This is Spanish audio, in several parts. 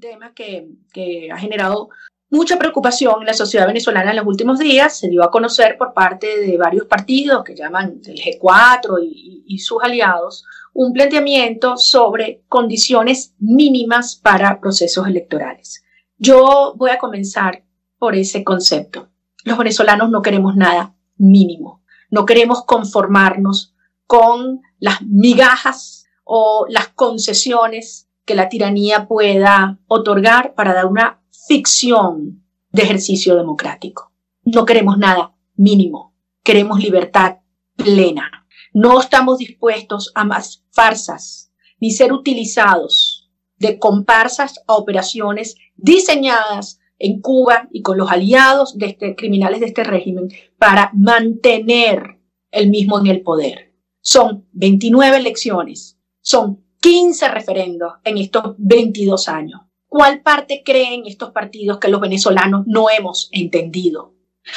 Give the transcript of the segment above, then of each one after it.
tema que, ha generado mucha preocupación en la sociedad venezolana en los últimos días. Se dio a conocer por parte de varios partidos que llaman el G4 y, y sus aliados un planteamiento sobre condiciones mínimas para procesos electorales. Yo voy a comenzar por ese concepto. Los venezolanos no queremos nada mínimo. No queremos conformarnos con las migajas o las concesiones que la tiranía pueda otorgar para dar una ficción de ejercicio democrático. No queremos nada mínimo, queremos libertad plena. No estamos dispuestos a más farsas ni ser utilizados de comparsas a operaciones diseñadas en Cuba y con los aliados de este, criminales de este régimen para mantener el mismo en el poder. Son 29 elecciones, son 15 referendos en estos 22 años. ¿Cuál parte creen estos partidos que los venezolanos no hemos entendido?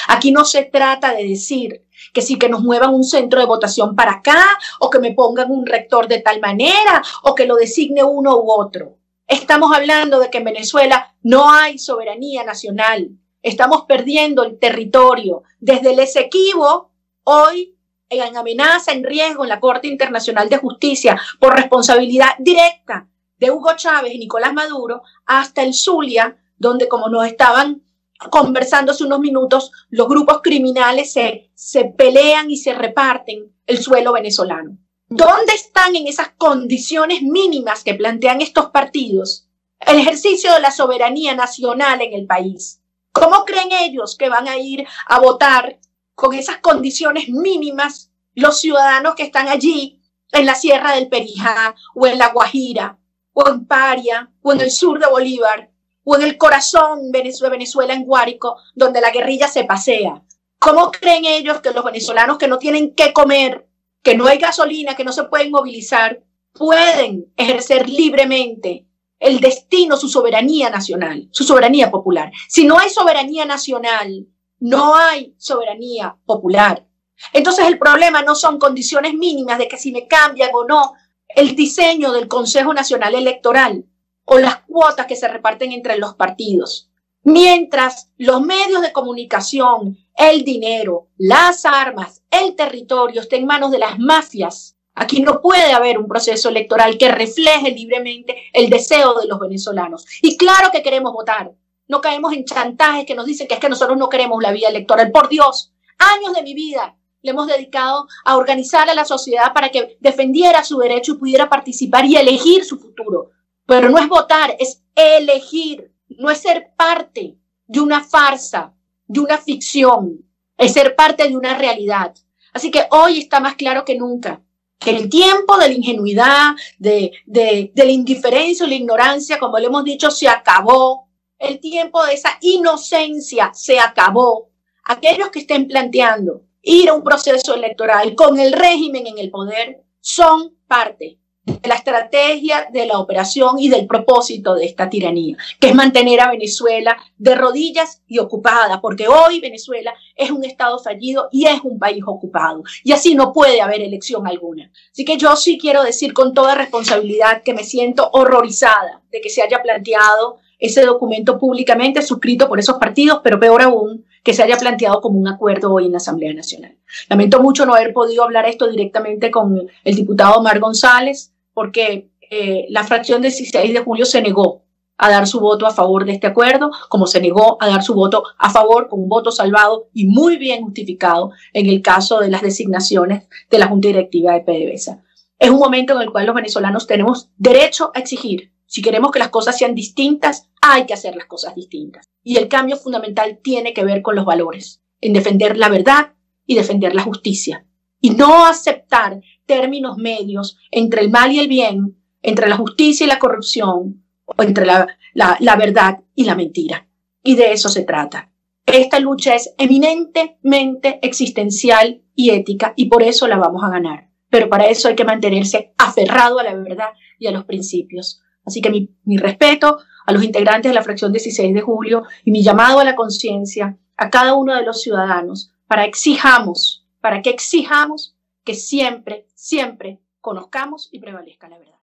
Aquí no se trata de decir que sí que nos muevan un centro de votación para acá o que me pongan un rector de tal manera o que lo designe uno u otro. Estamos hablando de que en Venezuela no hay soberanía nacional. Estamos perdiendo el territorio. Desde el Esequibo, hoy en amenaza, en riesgo en la Corte Internacional de Justicia por responsabilidad directa de Hugo Chávez y Nicolás Maduro, hasta el Zulia, donde como nos estaban conversando hace unos minutos, los grupos criminales se, se pelean y se reparten el suelo venezolano. ¿Dónde están en esas condiciones mínimas que plantean estos partidos el ejercicio de la soberanía nacional en el país? ¿Cómo creen ellos que van a ir a votar con esas condiciones mínimas los ciudadanos que están allí en la Sierra del Perijá o en la Guajira o en Paria o en el sur de Bolívar o en el corazón de Venezuela en Guárico donde la guerrilla se pasea? ¿Cómo creen ellos que los venezolanos que no tienen que comer que no hay gasolina, que no se pueden movilizar, pueden ejercer libremente el destino, su soberanía nacional, su soberanía popular. Si no hay soberanía nacional, no hay soberanía popular. Entonces el problema no son condiciones mínimas de que si me cambian o no el diseño del Consejo Nacional Electoral o las cuotas que se reparten entre los partidos. Mientras los medios de comunicación, el dinero, las armas, el territorio estén en manos de las mafias, aquí no puede haber un proceso electoral que refleje libremente el deseo de los venezolanos. Y claro que queremos votar. No caemos en chantajes que nos dicen que es que nosotros no queremos la vía electoral. Por Dios, años de mi vida le hemos dedicado a organizar a la sociedad para que defendiera su derecho y pudiera participar y elegir su futuro. Pero no es votar, es elegir no es ser parte de una farsa, de una ficción, es ser parte de una realidad. Así que hoy está más claro que nunca que el tiempo de la ingenuidad, de, de, de la indiferencia o la ignorancia, como le hemos dicho, se acabó. El tiempo de esa inocencia se acabó. Aquellos que estén planteando ir a un proceso electoral con el régimen en el poder son parte de la estrategia de la operación y del propósito de esta tiranía, que es mantener a Venezuela de rodillas y ocupada, porque hoy Venezuela es un Estado fallido y es un país ocupado, y así no puede haber elección alguna. Así que yo sí quiero decir con toda responsabilidad que me siento horrorizada de que se haya planteado ese documento públicamente suscrito por esos partidos, pero peor aún, que se haya planteado como un acuerdo hoy en la Asamblea Nacional. Lamento mucho no haber podido hablar esto directamente con el diputado Omar González, porque eh, la fracción del 16 de julio se negó a dar su voto a favor de este acuerdo, como se negó a dar su voto a favor con un voto salvado y muy bien justificado en el caso de las designaciones de la Junta Directiva de PDVSA. Es un momento en el cual los venezolanos tenemos derecho a exigir. Si queremos que las cosas sean distintas, hay que hacer las cosas distintas. Y el cambio fundamental tiene que ver con los valores, en defender la verdad y defender la justicia. Y no aceptar términos medios entre el mal y el bien, entre la justicia y la corrupción, o entre la, la, verdad y la mentira. Y de eso se trata. Esta lucha es eminentemente existencial y ética y por eso la vamos a ganar. Pero para eso hay que mantenerse aferrado a la verdad y a los principios. Así que mi, respeto a los integrantes de la fracción 16 de julio y mi llamado a la conciencia a cada uno de los ciudadanos para exijamos, para que exijamos que siempre, siempre conozcamos y prevalezca la verdad.